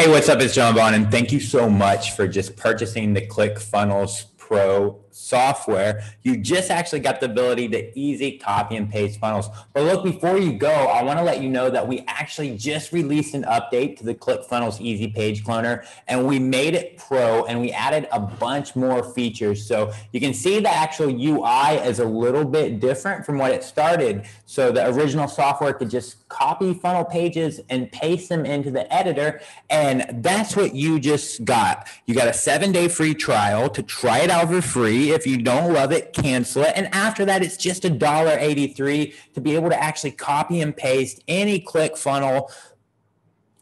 Hey, what's up? It's Jon and thank you so much for just purchasing the ClickFunnels Pro software, you just actually got the ability to easy copy and paste funnels. But look, before you go, I want to let you know that we actually just released an update to the ClickFunnels Easy Page Cloner, and we made it pro and we added a bunch more features. So you can see the actual UI is a little bit different from what it started. So the original software could just copy funnel pages and paste them into the editor. And that's what you just got. You got a seven day free trial to try it out for free. If you don't love it, cancel it. And after that, it's just a dollar eighty-three to be able to actually copy and paste any click funnel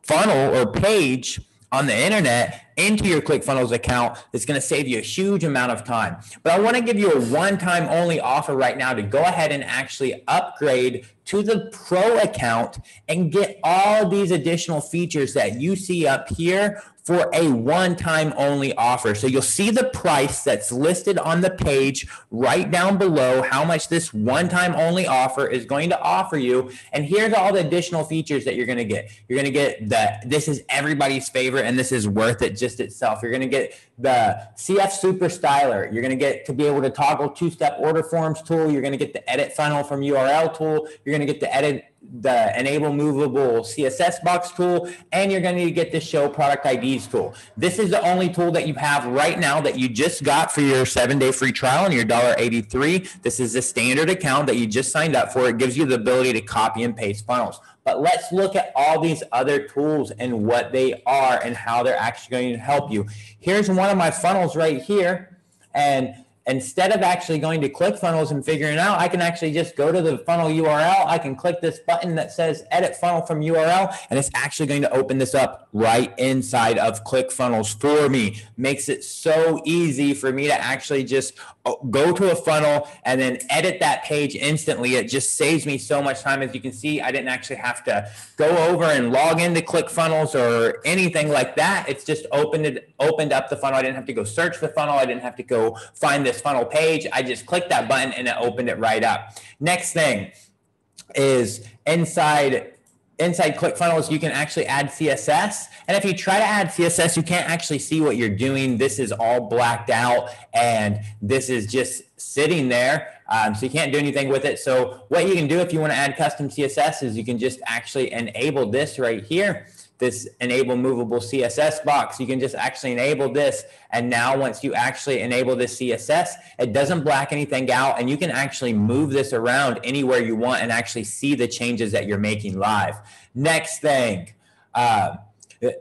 funnel or page on the internet into your ClickFunnels account that's going to save you a huge amount of time. But I want to give you a one time only offer right now to go ahead and actually upgrade to the pro account and get all these additional features that you see up here for a one time only offer. So you'll see the price that's listed on the page right down below, how much this one time only offer is going to offer you. And here's all the additional features that you're going to get. You're going to get the, this is everybody's favorite and this is worth it just itself. You're going to get the CF Super Styler. You're going to get to be able to toggle two step order forms tool. You're going to get the edit funnel from URL tool. You're going to get the edit the enable movable css box tool and you're going to need to get the show product ids tool. This is the only tool that you have right now that you just got for your seven day free trial and your dollar 83 this is a standard account that you just signed up for. It gives you the ability to copy and paste funnels. But let's look at all these other tools and what they are and how they're actually going to help you. Here's one of my funnels right here and instead of actually going to ClickFunnels and figuring out, I can actually just go to the funnel URL. I can click this button that says edit funnel from URL, and it's actually going to open this up right inside of ClickFunnels for me. Makes it so easy for me to actually just uh, go to a funnel and then edit that page instantly. It just saves me so much time. As you can see, I didn't actually have to go over and log into ClickFunnels or anything like that. It's just opened it, opened up the funnel. I didn't have to go search the funnel. I didn't have to go find this funnel page. I just clicked that button and it opened it right up. Next thing is inside inside ClickFunnels, you can actually add CSS. And if you try to add CSS, you can't actually see what you're doing. This is all blacked out and this is just sitting there. Um, so you can't do anything with it. So what you can do if you want to add custom CSS is you can just actually enable this right here this enable movable CSS box. You can just actually enable this. And now once you actually enable this CSS, it doesn't black anything out and you can actually move this around anywhere you want and actually see the changes that you're making live. Next thing, uh,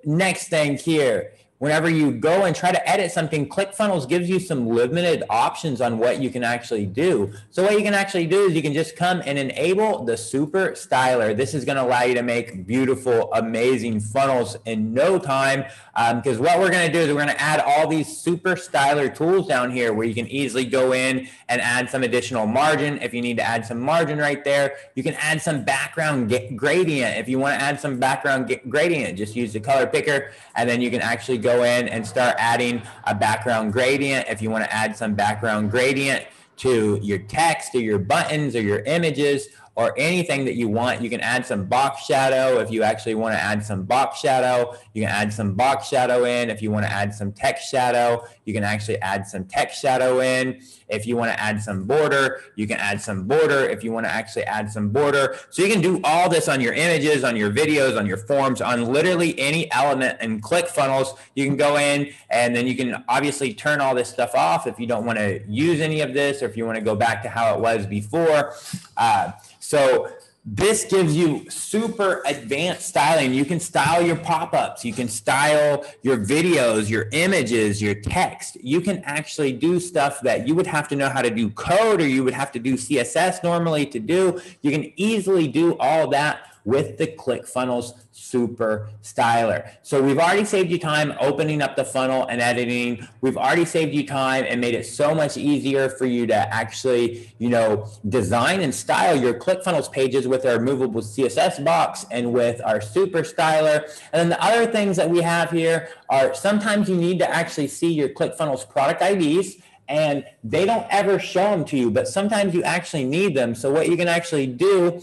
next thing here whenever you go and try to edit something, ClickFunnels gives you some limited options on what you can actually do. So what you can actually do is you can just come and enable the Super Styler. This is going to allow you to make beautiful, amazing funnels in no time. Because um, what we're going to do is we're going to add all these Super Styler tools down here where you can easily go in and add some additional margin. If you need to add some margin right there, you can add some background gradient. If you want to add some background gradient, just use the color picker and then you can actually go in and start adding a background gradient. If you want to add some background gradient to your text or your buttons or your images or anything that you want. You can add some box shadow if you actually want to add some box shadow. You can add some box shadow in. If you want to add some text shadow, you can actually add some text shadow in. If you want to add some border, you can add some border. If you want to actually add some border. So you can do all this on your images, on your videos, on your forms, on literally any element in ClickFunnels. You can go in and then you can obviously turn all this stuff off if you don't want to use any of this or if you want to go back to how it was before. Uh, so this gives you super advanced styling. You can style your pop ups, you can style your videos, your images, your text. You can actually do stuff that you would have to know how to do code or you would have to do CSS normally to do. You can easily do all that with the ClickFunnels Super Styler. So we've already saved you time opening up the funnel and editing. We've already saved you time and made it so much easier for you to actually, you know, design and style your ClickFunnels pages with our movable CSS box and with our Super Styler. And then the other things that we have here are sometimes you need to actually see your ClickFunnels product IDs and they don't ever show them to you, but sometimes you actually need them. So what you can actually do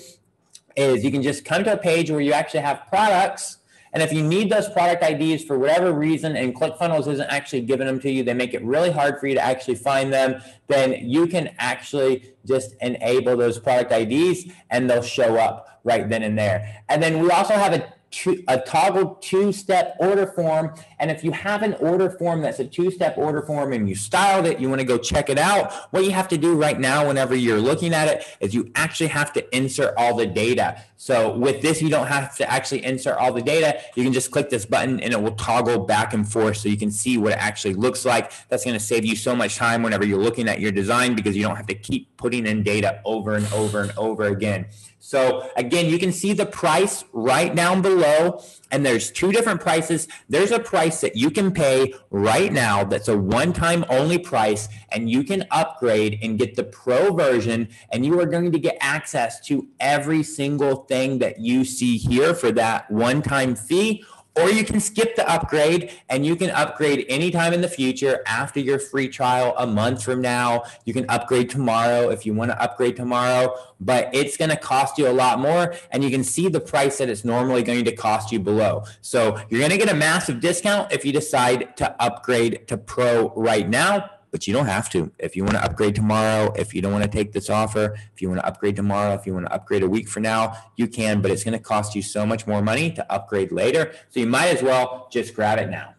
is you can just come to a page where you actually have products And if you need those product IDs for whatever reason and ClickFunnels isn't actually giving them to you, they make it really hard for you to actually find them, then you can actually just enable those product IDs and they'll show up right then and there. And then we also have a a toggle two-step order form. And if you have an order form that's a two-step order form and you styled it, you want to go check it out. What you have to do right now, whenever you're looking at it, is you actually have to insert all the data. So with this, you don't have to actually insert all the data. You can just click this button and it will toggle back and forth so you can see what it actually looks like. That's going to save you so much time whenever you're looking at your design because you don't have to keep putting in data over and over and over again. So again, you can see the price right down below and there's two different prices. There's a price that you can pay right now that's a one-time only price and you can upgrade and get the pro version and you are going to get access to every single thing that you see here for that one-time fee or you can skip the upgrade and you can upgrade anytime in the future after your free trial a month from now. You can upgrade tomorrow if you want to upgrade tomorrow, but it's going to cost you a lot more. And you can see the price that it's normally going to cost you below. So you're going to get a massive discount if you decide to upgrade to pro right now but you don't have to. If you want to upgrade tomorrow, if you don't want to take this offer, if you want to upgrade tomorrow, if you want to upgrade a week from now, you can, but it's going to cost you so much more money to upgrade later. So you might as well just grab it now.